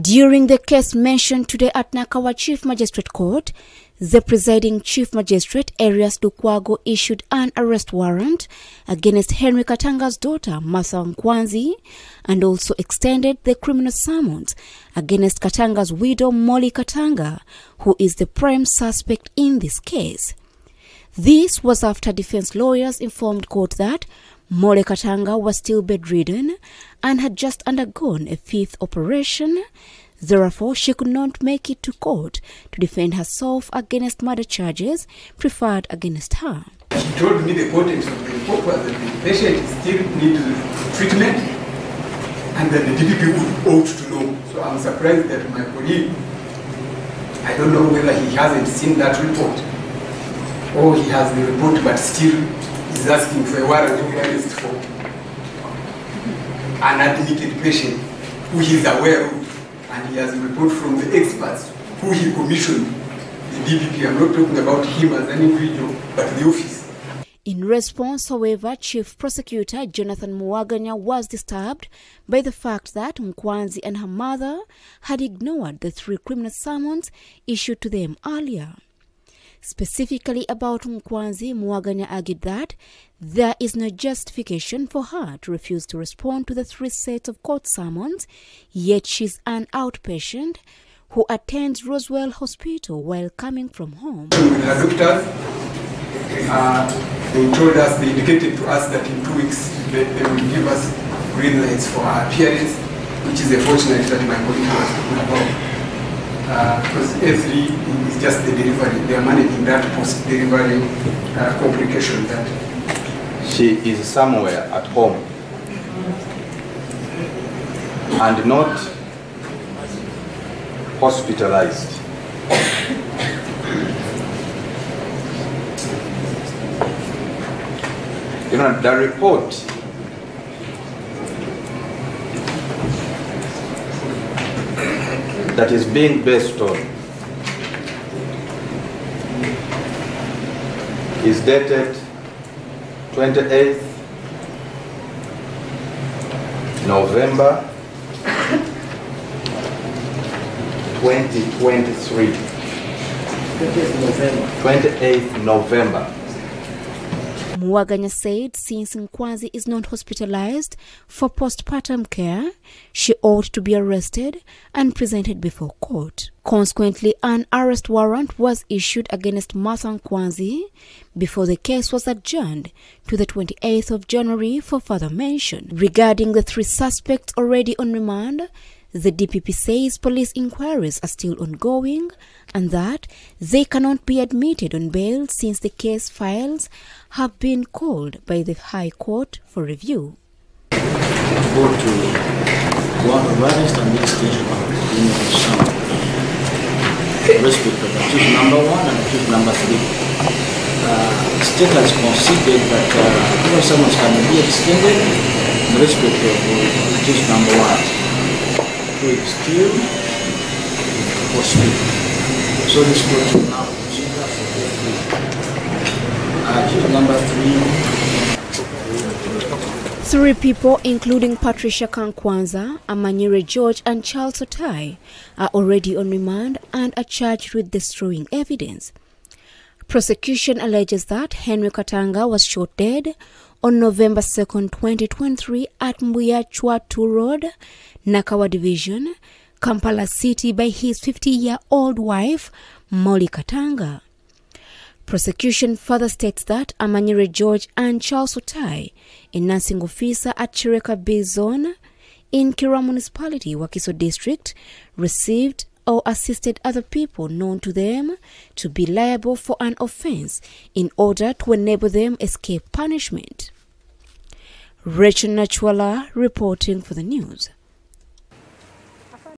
During the case mentioned today at Nakawa Chief Magistrate Court, the presiding Chief Magistrate Arias Lukwago issued an arrest warrant against Henry Katanga's daughter Martha Nkwanzi and also extended the criminal summons against Katanga's widow Molly Katanga, who is the prime suspect in this case. This was after defense lawyers informed court that Molly Katanga was still bedridden and had just undergone a fifth operation. Therefore, she could not make it to court to defend herself against murder charges preferred against her. She told me the contents of the report was that the patient still needs treatment and that the DPP would ought to know. So I'm surprised that my colleague, I don't know whether he hasn't seen that report or he has the report but still is asking for a warrant of arrest for an admitted patient who he is aware of and he has a report from the experts who he commissioned, the DPP. I'm not talking about him as an individual, but the office. In response, however, Chief Prosecutor Jonathan Mwaganya was disturbed by the fact that Mkwanzi and her mother had ignored the three criminal summons issued to them earlier. Specifically about Nkwanzi, Muwaganya argued that there is no justification for her to refuse to respond to the three sets of court summons, yet she's an outpatient who attends Roswell Hospital while coming from home. With her doctors, uh, they told us, they indicated to us that in two weeks they, they will give us green lights for her appearance, which is a fortunate that my colleague was about. Uh, because A3 is just the delivery, they are managing that post-delivery uh, complication that she is somewhere at home and not hospitalized. You know, the report that is being based on is dated 28th November 2023. 28th November. Muwaganya said since Nkwanzi is not hospitalized for postpartum care, she ought to be arrested and presented before court. Consequently, an arrest warrant was issued against Martha Nkwanzi before the case was adjourned to the 28th of January for further mention. Regarding the three suspects already on remand, the DPP says police inquiries are still ongoing and that they cannot be admitted on bail since the case files have been called by the High Court for review. Go to warrant arrest and extension of criminal summons. Respect of accused number one and accused number three. Uh, state has considered that uh, criminal summons can be extended in respect of accused number one still in hospital. So this now for three. Accused uh, number three Three people, including Patricia Kankwanza, Amanyire George, and Charles Otai, are already on remand and are charged with destroying evidence. Prosecution alleges that Henry Katanga was shot dead on November 2, 2023, at Mbuya Chwatu Road, Nakawa Division, Kampala City, by his 50 year old wife, Molly Katanga. Prosecution further states that Amanyire George and Charles Otai, a nursing officer at Kireka B Zone in Kira Municipality, Wakiso District, received or assisted other people known to them to be liable for an offense in order to enable them escape punishment. Rachel Nachwala reporting for the news.